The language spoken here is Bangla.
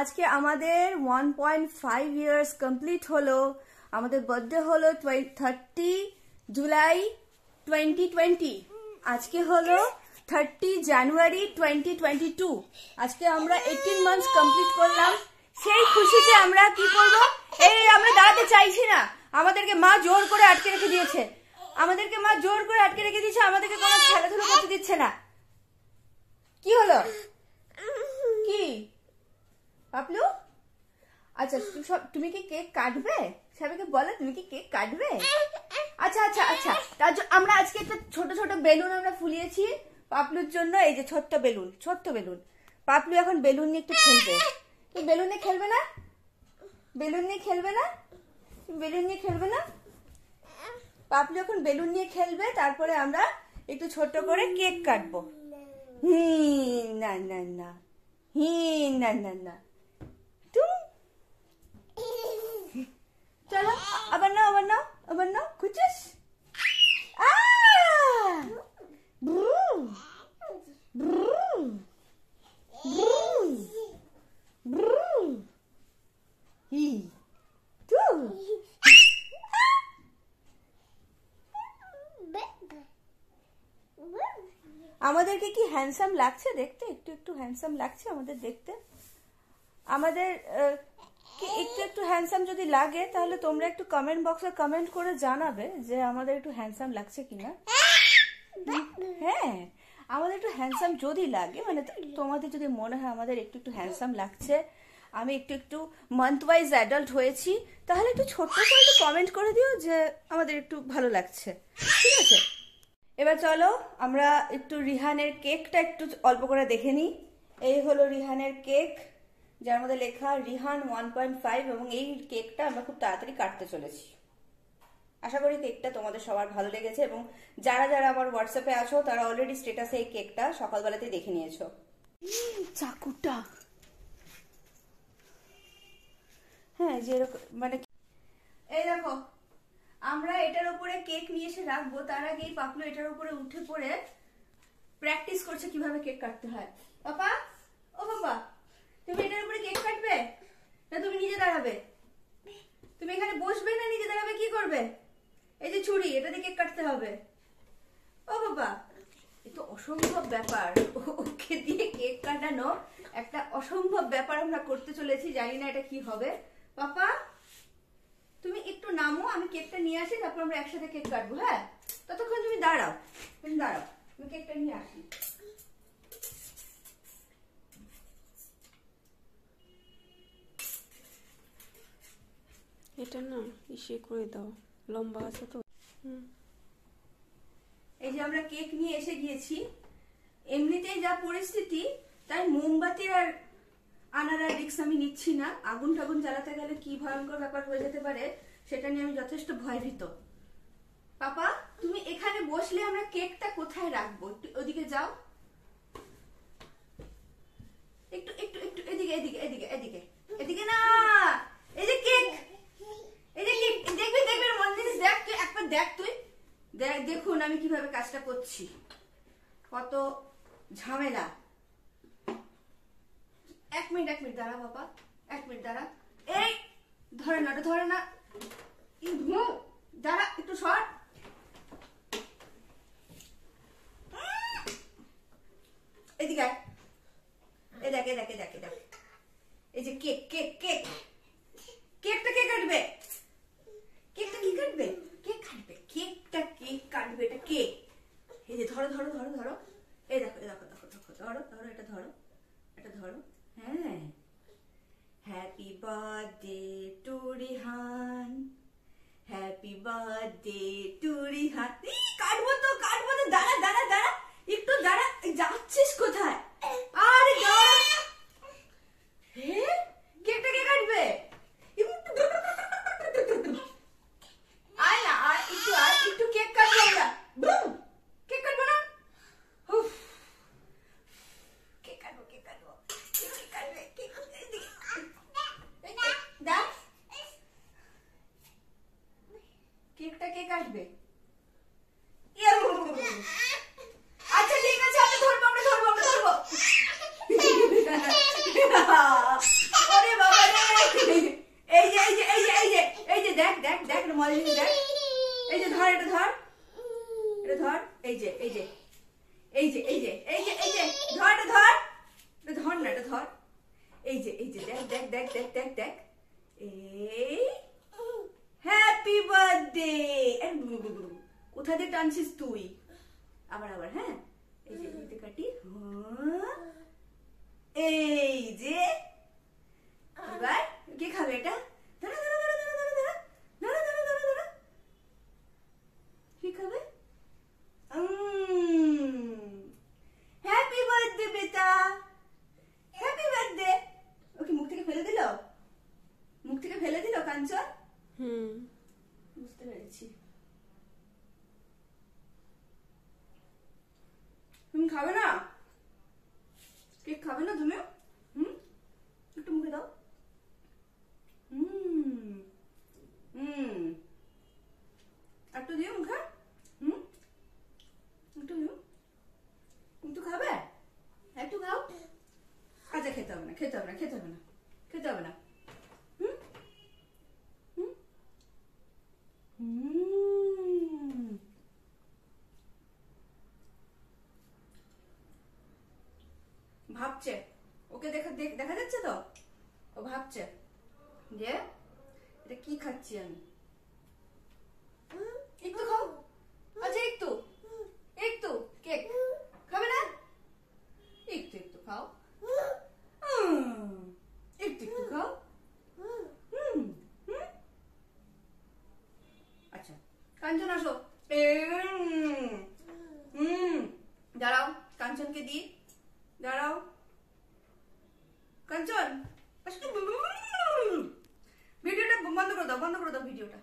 আজকে আমাদের one point five years complete হলো। আমাদের বার্থডে হলো থার্টি জুলাই টোয়েন্টি টোয়েন্টি আজকে হলো thirty January twenty twenty two আজকে আমরা এইটিন মান্থস কমপ্লিট করলাম। সেই খুশিতে আমরা কি করব? এই আমরা দাঁড়াতে চাইছি না। আমাদেরকে মা জোর করে আটকে রেখে দিয়েছে। আমাদেরকে মা জোর করে আটকে রেখে দিয়েছে, আমাদেরকে কোনো খেলাধুলো করতে দিচ্ছে না। কি হলো? পাপলু? আচ্ছা তুমি সব তুমি কি কেক কাটবে? সবাইকে বলো, তুমি কি কেক কাটবে? আচ্ছা আচ্ছা আচ্ছা। তার জন্য আমরা আজকে একটা ছোট ছোট বেলুন আমরা ফুলিয়েছি পাপলুর জন্য, এই যে ছোট্ট বেলুন ছোট্ট বেলুন। পাপলু এখন বেলুন নিয়ে একটু খেলবে। তুমি বেলুন নিয়ে খেলবে না? বেলুন নিয়ে খেলবে না? বেলুন নিয়ে খেলবে না? পাপলু এখন বেলুন নিয়ে খেলবে, তারপরে আমরা একটু ছোট করে কেক কাটবো। হি না না না। হি না না না তুম চলো আবার নাও আবার নাও আবার নাও খুঁজিস আমাদেরকে কি হ্যান্ডসাম লাগছে দেখতে? একটু একটু হ্যান্ডসাম লাগছে আমাদের দেখতে? আমাদের একটু একটু হ্যান্ডসাম যদি লাগে, তাহলে তোমরা একটু কমেন্ট বক্সে কমেন্ট করে জানাবে যে আমাদের একটু হ্যান্ডসাম লাগছে কিনা। হ্যাঁ আমাদের একটু হ্যান্ডসাম যদি লাগে মানে তোমাদের যদি মনে হয় আমাদের একটু একটু হ্যান্ডসাম লাগছে, আমি একটু একটু মান্থ ওয়াইজ অ্যাডাল্ট হয়েছি, তাহলে একটু ছোট্ট করে একটু কমেন্ট করে দিও যে আমাদের একটু ভালো লাগছে। ঠিক আছে? এবার চলো, আমরা একটু রিহানের কেকটা একটু অল্প করে দেখে নিই। এই হলো রিহানের কেক যার মধ্যে লেখা রিহান ওয়ান পয়েন্ট ফাইভ এবং এই কেকটা আমরা খুব তাড়াতাড়ি কাটতে চলেছি। আশা করি কেকটা তোমাদের সবার ভালো লেগেছে এবং যারা যারা আমার হোয়াটসঅ্যাপে আছো তারা অলরেডি স্টেটাসে এই কেকটা সকালবেলাতেই দেখে নিয়েছো। চাকুটা। হ্যাঁ যেরকম মানে এই দেখো আমরা এটার উপরে কেক নিয়ে এসে রাখব তার আগেই পাপলু এটার উপরে উঠে পড়ে প্র্যাকটিস করছে কীভাবে কেক কাটতে হয়। পাপা ও বাবা তুমি এটার উপরে কেক কাটবে না তুমি নিজে দাঁড়াবে তুমি এখানে বসবে না নিজে দাঁড়াবে, কি করবে? এই যে ছুরি, এটা দিয়ে কেক কাটতে হবে। ও বাবা, এ তো অসম্ভব ব্যাপার। ওকে দিয়ে কেক কাটানো একটা অসম্ভব ব্যাপার আমরা করতে চলেছি, জানি না এটা কি হবে। পাপা, তুমি একটু নামো, আমি কেকটা নিয়ে আসি, তারপর আমরা একসাথে কেক কাটবো হ্যাঁ? ততক্ষণ তুমি দাঁড়াও তুমি দাঁড়াও, আমি কেকটা নিয়ে আসি। এটা না, ইসে করে দাও। লম্বা আছে তো। এই যে আমরা কেক নিয়ে এসে গিয়েছি, এমনিতেই যা পরিস্থিতি, তাই মোমবাতির আর আনার আর রিক্স আমি নিচ্ছি না। আগুন টাগুন জ্বালাতে গেলে কি ভয়ঙ্কর ব্যাপার হয়ে যেতে পারে, সেটা নিয়ে আমি যথেষ্ট ভয়ভীত। পাপা, তুমি এখানে বসলে আমরা কেকটা কোথায় রাখব? ওদিকে যাও। একটু একটু একটু, এদিকে এদিকে এদিকে এদিকে। এদিকে না! এই যে কেক এই যে কেক দেখবি দেখবি মন জিনিস দেখ তুই একবার দেখ তুই দেখ দেখুন আমি কীভাবে কাজটা করছি। কত ঝামেলা। এক মিনিট এক মিনিট, দাঁড়া বাবা। এক মিনিট, দাঁড়া। এই, ধরে না ধরে না। দাঁড়া, একটু সর। এদিকে। এই দেখ দেখ দেখ দেখ। এই যে কেক কেক কেক। কেকটা কে কাটবে? কেকটা কি কাটবে? কেক কাটবে। কেকটা কেক কাটবে এটা কেক। এই যে ধরো ধরো ধরো ধরো। এই দেখো দেখো দেখো দেখো ধরো ধরো এটা ধরো এটা ধরো। হ্যাঁ। Happy birthday to Rihan happy birthday to Rihan কাটবো তো কাটবো তো। দাঁড়া দাঁড়া দাঁড়া। একটু দাঁড়া এই, যাচ্ছিস কোথায় আরে দাঁড়া হে কেকটা কে কাটবে আয় না আয় একটু আয় একটু কেক কাটবো আমরা বুম কেক কাটবো না উফ কেক কাটবো কেক কাটবো কেক কাটবে কেক এদিকে এই, এই, দাও কেকটা কে কাটবে ইয়া, আচ্ছা ঠিক আছে আমি ধরবো আমরা ধরবো আমরা ধরবো ধর, এটা ধর। এটা ধর, এই যে এই যে এই যে এই যে এই যে এই যে, ধর, এটা ধর। এটা ধর না, এটা ধর। এই যে এই যে, দেখ দেখ দেখ দেখ দেখ দেখ। এই। হ্যাপি বার্থডে কোথা দিয়ে টানছিস তুই? আবার আবার হ্যাঁ? এই যে এদিকে কাটি। এই যে। এবার, কে খাবে এটা? মুখ থেকে ফেলে দিল কাঞ্চন? হুম। বুঝতে পেরেছি। তুমি খাবে না? কেক খাবে না তুমি হুম? একটু মুখে দাও। হুম। হুম। একটু দিও মুখে। হুম? একটু দিও। একটু খাবে? একটু খাও। আচ্ছা খেতে হবে না খেতে হবে না খেতে হবে না খেতে হবে না হুম হুম হুম। ভাবছে। ওকে দেখ- দেখা যাচ্ছে তো? ও ভাবছে যে এটা কি খাচ্ছি আমি একটু খাও আচ্ছা একটু একটু কেক খাবে না একটু একটু খাও হুম, একটু একটু খাও হুম হুম আচ্ছা কাঞ্চন আসো এম, হুম দাঁড়াও কাঞ্চনকে দি দাঁড়াও কাঞ্চন। ভিডিওটা বন্ধ করে দাও বন্ধ করে দাও ভিডিওটা